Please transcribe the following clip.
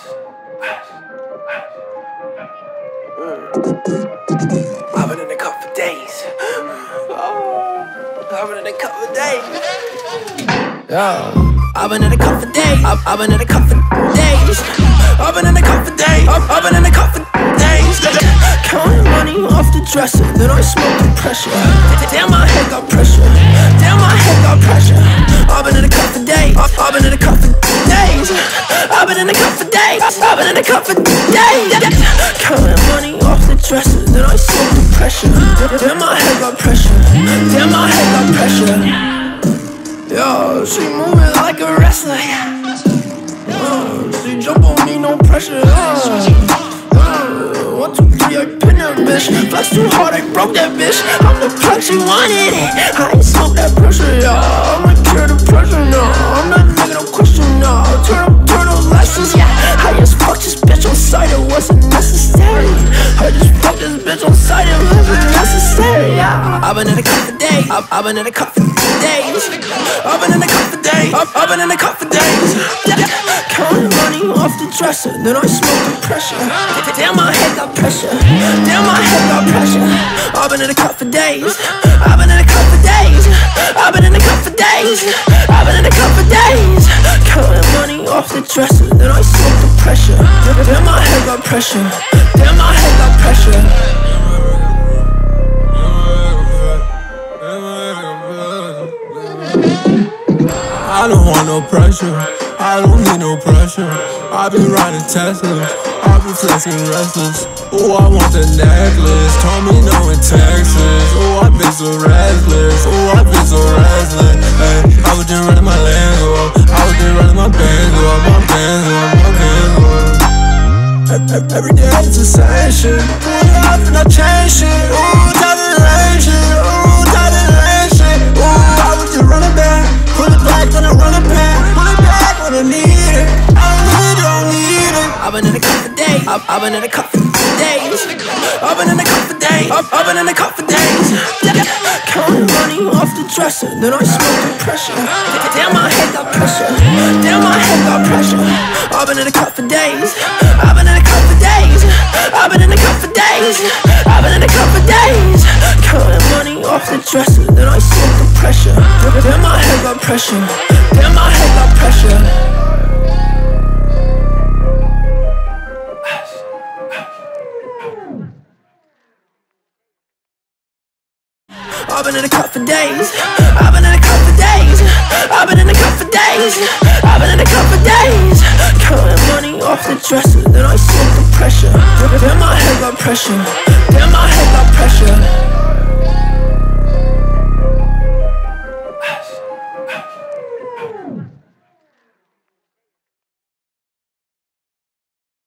I've been in a cup for days. Oh, I've been in a cup for days. Yeah. I've been in a cup for days. I've, been in a cup for days. I've been in a cup for days. I've, been in a cup for days. Counting money off the dresser, then I smoke the pressure. I've been in a cup for days. I've been in a cup for days. Counting money off the dresser, then I smoke the pressure. Damn, my head got pressure. Damn, my head got pressure. Yo, she moving like a wrestler. Uh, she jump on me, no pressure. Uh, uh, one, two, three, I pin that bitch. Flex too hard, I broke that bitch. I'm the plug, she wanted. I ain't smoke I've been in a cup for days. I've, been in a cup for days. I've been in a cup for days. I've, been in a cup for days. Counting money off the dresser, then I smoke the pressure. Damn, my head got pressure. Damn, my head got pressure. I've been in a cup for days. I've been in a cup for days. I've been in a cup for days. I've been in a cup for days. Counting money off the dresser, then I smoke the pressure. Damn, my head got pressure. Damn, my head got pressure. I don't want no pressure. I don't need no pressure. I be riding Teslas. I be flexing restless. Oh, I want the necklace. Told me no in Texas. Oh, I been so restless. Oh, I been so restless. Hey, I was just running my Lambo. I was just running my Benzo. My Benzo. My Benzo. Every day it's the same shit. Pull up and I change shit. Ooh, the rain shit. Ooh, I've, been in a cup for days. I've been in a cup for days. I've, been in a cup for days. Counting money off the dresser, then I smoke the pressure. Damn, my head got pressure. Damn, my head got pressure. I've been in a cup for days. I've been in a cup for days. I've been in a cup for days. I've been in a cup for days. Counting money off the dresser, then I smoke the pressure. Damn, my head got pressure. Damn, my head got pressure. I've been in the cut for days. I've been in the cut for days. I've been in the cut for days. I've been in the cut for days. Counting money off the dresser, then I slip the pressure. Damn my head got pressure. Damn my head got pressure.